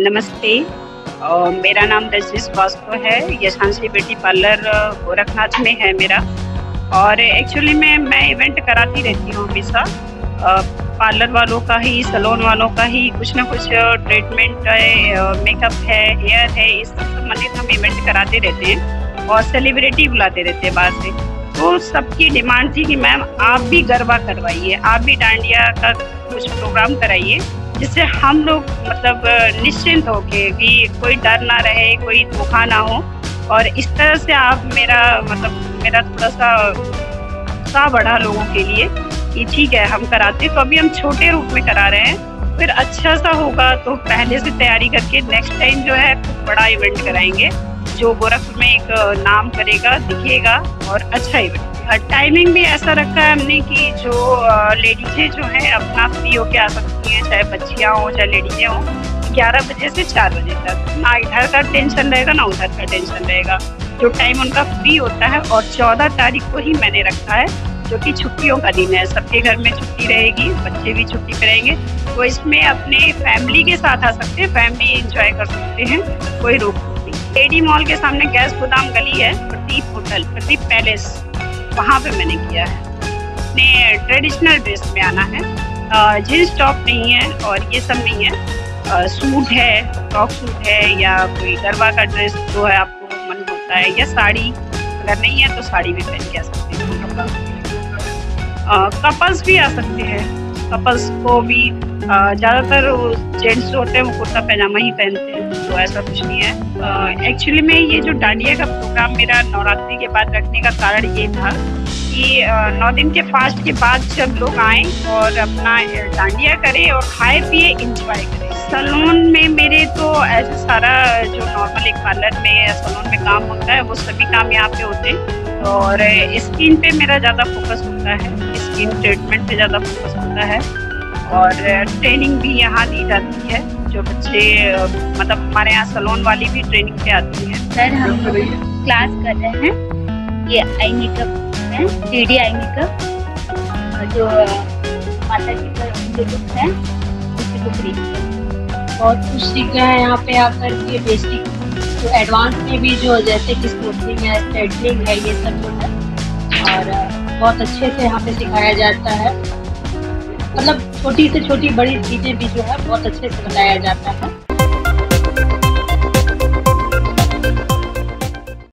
नमस्ते। और मेरा नाम रजनीश वास्तव है। यशांशी ब्यूटी पार्लर गोरखनाथ में है मेरा। और एक्चुअली में, मैं इवेंट कराती रहती हूँ हमेशा। पार्लर वालों का ही सलोन वालों का ही कुछ ना कुछ ट्रीटमेंट है मेकअप है हेयर है, इस सब संबंधित हम इवेंट कराते रहते हैं और सेलिब्रिटी बुलाते रहते हैं बाहर से। तो सबकी डिमांड थी कि मैम, आप भी गरबा करवाइए, आप भी डांडिया का कुछ प्रोग्राम कराइए। जिससे हम लोग मतलब निश्चिंत हो के कि कोई डर ना रहे, कोई धोखा ना हो। और इस तरह से आप मेरा मतलब मेरा थोड़ा सा उत्साह बढ़ा लोगों के लिए कि ठीक है, हम कराते तो अभी हम छोटे रूप में करा रहे हैं। फिर अच्छा सा होगा तो पहले से तैयारी करके नेक्स्ट टाइम जो है बड़ा इवेंट कराएँगे, जो गोरखपुर में एक नाम करेगा, दिखेगा और अच्छा इवेंट टाइमिंग भी ऐसा रखा है हमने कि जो लेडीजें जो है, अपना फ्री होके आ सकती हैं, चाहे बच्चियाँ हों, चाहे लेडीजें हों, ग्यारह बजे से चार बजे तक। ना इधर का टेंशन रहेगा, ना उधर का टेंशन रहेगा। जो टाइम उनका फ्री होता है और चौदह तारीख को ही मैंने रखा है, जो कि छुट्टियों का दिन है। सबके घर में छुट्टी रहेगी, बच्चे भी छुट्टी करेंगे। तो इसमें अपने फैमिली के साथ आ सकते हैं फैमिली इंजॉय कर सकते हैं, कोई रोक नहीं। एडी मॉल के सामने गैस गोदाम गली है, प्रदीप होटल प्रदीप पैलेस वहाँ पे मैंने किया है। अपने ट्रेडिशनल ड्रेस में आना है। जीन्स टॉप नहीं है और ये सब नहीं है। सूट है टॉप सूट है या कोई गरबा का ड्रेस जो है आपको मन होता है या साड़ी। अगर नहीं है तो साड़ी भी पहन के आ सकते हैं। कपल्स भी आ सकते हैं। कपल्स को भी ज़्यादातर जेंट्स जो होते हैं वो कुर्ता पैजामा ही पहनते हैं तो ऐसा कुछ नहीं है। एक्चुअली में ये जो डांडिया का प्रोग्राम मेरा नवरात्रि के बाद रखने का कारण ये था कि नौ दिन के फास्ट के बाद जब लोग आए और अपना डांडिया करें और खाए, पिए इंजॉय करें। सलून में मेरे तो ऐसे सारा जो नॉर्मल एक पार्लर में सलून में काम होता है, वो सभी काम यहाँ पे होते हैं। और स्किन पे मेरा ज़्यादा फोकस होता है। स्किन ट्रीटमेंट पे ज़्यादा फोकस होता है। और ट्रेनिंग भी यहाँ दी जाती है। जो बच्चे मतलब हमारे यहाँ सलोन वाली भी ट्रेनिंग पे आती है। सर हम क्लास कर रहे हैं। ये आई मेकअप है थ्री डी आई मेकअप जो माता जी का जो लुक है उसी को फ्री बहुत कुछ सीख है यहाँ पे आकर के बेसिक जो एडवांस में भी जो जैसे कि स्मूथनिंग है स्ट्रेटनिंग है, ये सब जो है, और बहुत अच्छे से यहाँ पे सिखाया जाता है। मतलब छोटी से छोटी बड़ी चीज़ें भी जो है, बहुत अच्छे से बताया जाता है।